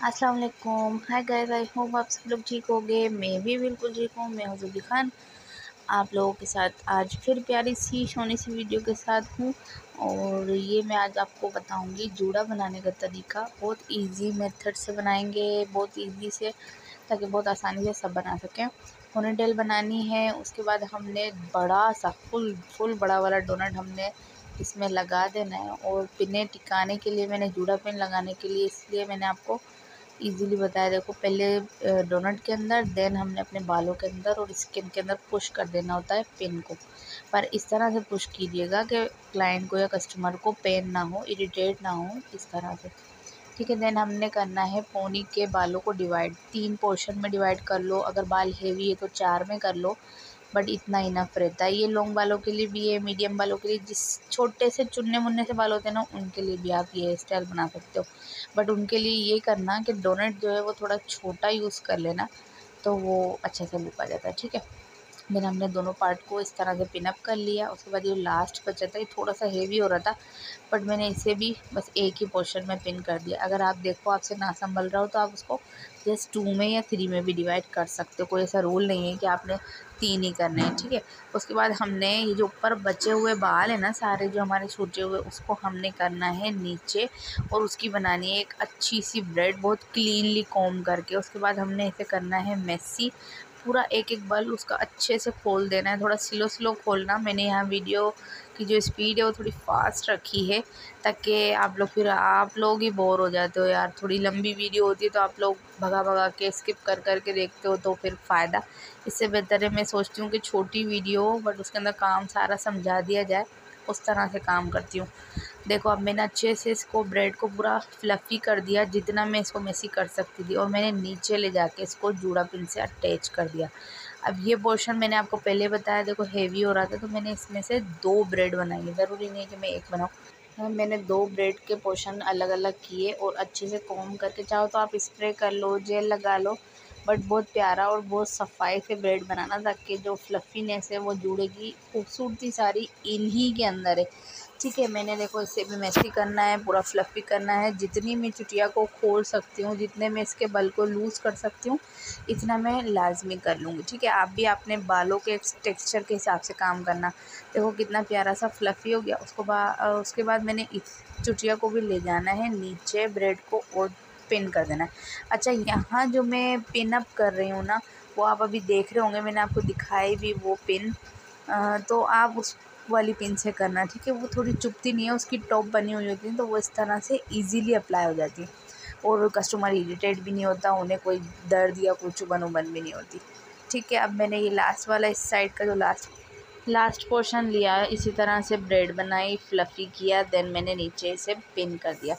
अस्सलाम वालेकुम। Hi guys I hope आप सब लोग ठीक होंगे। मैं भी बिल्कुल ठीक हूँ, मैं हूँ जुबी खान। आप लोगों के साथ आज फिर प्यारी सी, सोनी सी वीडियो के साथ हूँ। और ये मैं आज आपको बताऊँगी जूड़ा बनाने का तरीका। बहुत इजी मेथड से बनाएँगे, बहुत इजी से, ताकि बहुत आसानी से सब बना सकें। पोनीटेल बनानी है, उसके बाद हमने बड़ा सा, फुल फुल बड़ा वाला डोनट हमने इसमें लगा देना है। और पिने टिकाने के लिए मैंने जूड़ा पिन लगाने के लिए, इसलिए मैंने आपको इजीली बताया, देखो पहले डोनट के अंदर देन हमने अपने बालों के अंदर और स्किन के अंदर पुश कर देना होता है पेन को। पर इस तरह से पुश कीजिएगा कि क्लाइंट को या कस्टमर को पेन ना हो इरिटेट ना हो इस तरह से। ठीक है देन हमने करना है पोनी के बालों को डिवाइड तीन पोर्शन में डिवाइड कर लो। अगर बाल हेवी है तो चार में कर लो। बट इतना इनफ रहता है। ये लॉन्ग बालों के लिए भी है मीडियम बालों के लिए जिस छोटे से चुनने मुन्ने से बाल होते हैं ना, उनके लिए भी आप ये स्टाइल बना सकते हो। बट उनके लिए ये करना कि डोनेट जो है वो थोड़ा छोटा यूज़ कर लेना तो वो अच्छे से लुक आ जाता है, ठीक है? देन हमने दोनों पार्ट को इस तरह से पिनअप कर लिया। उसके बाद ये लास्ट बचा था, ये थोड़ा सा हेवी हो रहा था बट मैंने इसे भी बस एक ही पोर्शन में पिन कर दिया। अगर आप देखो, आपसे ना संभल रहा हो तो आप उसको जस्ट टू में या थ्री में भी डिवाइड कर सकते हो। कोई ऐसा रूल नहीं है कि आपने तीन ही करने हैं, ठीक है? उसके बाद हमने ये जो ऊपर बचे हुए बाल है ना, सारे जो हमारे छूटे हुए, उसको हमने करना है नीचे और उसकी बनानी है एक अच्छी सी ब्रेड बहुत क्लीनली कॉम करके। उसके बाद हमने इसे करना है मेसी पूरा एक एक बल उसका अच्छे से खोल देना है। थोड़ा स्लो स्लो खोलना। मैंने यहाँ वीडियो की जो स्पीड है वो थोड़ी फास्ट रखी है ताकि आप लोग फिर, आप लोग ही बोर हो जाते हो यार। थोड़ी लंबी वीडियो होती है तो आप लोग भगा भगा के स्किप कर कर के देखते हो तो फिर फ़ायदा। इससे बेहतर है, मैं सोचती हूँ कि छोटी वीडियो, बट उसके अंदर काम सारा समझा दिया जाए। उस तरह से काम करती हूँ। देखो अब मैंने अच्छे से इसको ब्रेड को पूरा फ्लफ़ी कर दिया जितना मैं इसको मेसी कर सकती थी और मैंने नीचे ले जाके इसको जूड़ा पिन से अटैच कर दिया। अब ये पोर्शन मैंने आपको पहले बताया देखो हेवी हो रहा था तो मैंने इसमें से दो ब्रेड बनाई है। ज़रूरी नहीं है कि मैं एक बनाऊँ। हाँ, मैंने दो ब्रेड के पोर्शन अलग अलग किए और अच्छे से कॉम करके चाहो तो आप स्प्रे कर लो जेल लगा लो बट बहुत प्यारा और बहुत सफ़ाई से ब्रेड बनाना ताकि जो फ्लफ़ीनेस है वो जुड़ेगी। खूबसूरती सारी इन्हीं के अंदर है। ठीक है, मैंने देखो इसे भी मैसी करना है, पूरा फ्लफ़ी करना है। जितनी मैं चुटिया को खोल सकती हूँ, जितने मैं इसके बल को लूज़ कर सकती हूँ, इतना मैं लाजमी कर लूँगी। ठीक है, आप भी अपने बालों के टेक्सचर के हिसाब से काम करना। देखो कितना प्यारा सा फ्लफ़ी हो गया। उसको बाद उसके बाद मैंने इस चुटिया को भी ले जाना है, नीचे ब्रेड को और पिन कर देना है। अच्छा यहाँ जो मैं पिन अप कर रही हूँ ना, वो आप अभी देख रहे होंगे, मैंने आपको दिखाई भी वो पिन तो आप उस वाली पिन से करना ठीक है? वो थोड़ी चुपती नहीं है, उसकी टॉप बनी हुई होती है तो वो इस तरह से इजीली अप्लाई हो जाती है। और कस्टमर इरीटेट भी नहीं होता, उन्हें कोई दर्द या कुछ बनोबन भी नहीं होती। ठीक है, अब मैंने ये लास्ट वाला इस साइड का जो लास्ट लास्ट पोर्शन लिया, इसी तरह से ब्रेड बनाई फ्लफ़ी किया देन मैंने नीचे से पिन कर दिया।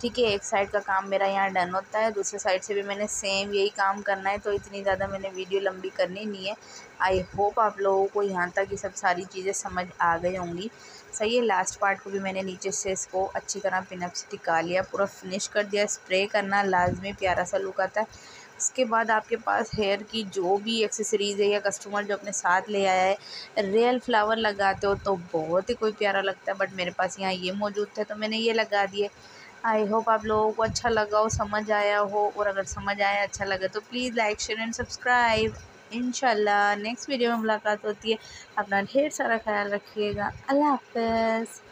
ठीक है, एक साइड का काम मेरा यहाँ डन होता है, दूसरे साइड से भी मैंने सेम यही काम करना है तो इतनी ज़्यादा मैंने वीडियो लंबी करनी नहीं है। आई होप आप लोगों को यहाँ तक ये सब सारी चीज़ें समझ आ गई होंगी। सही है लास्ट पार्ट को भी मैंने नीचे से इसको अच्छी तरह पिनअप से टिका लिया, पूरा फिनिश कर दिया स्प्रे करना, लाजमी प्यारा सा लुक आता है। इसके बाद आपके पास हेयर की जो भी एक्सेसरीज़ है या कस्टमर जो अपने साथ ले आया है रियल फ्लावर लगाते हो तो बहुत ही कोई प्यारा लगता है बट मेरे पास यहाँ ये मौजूद थे तो मैंने ये लगा दिए। आई होप आप लोगों को अच्छा लगा हो, समझ आया हो, और अगर समझ आया अच्छा लगे तो please like share and subscribe इंशाल्लाह नेक्स्ट वीडियो में मुलाकात होती है। अपना ढेर सारा ख्याल रखिएगा। अल्लाह हाफ़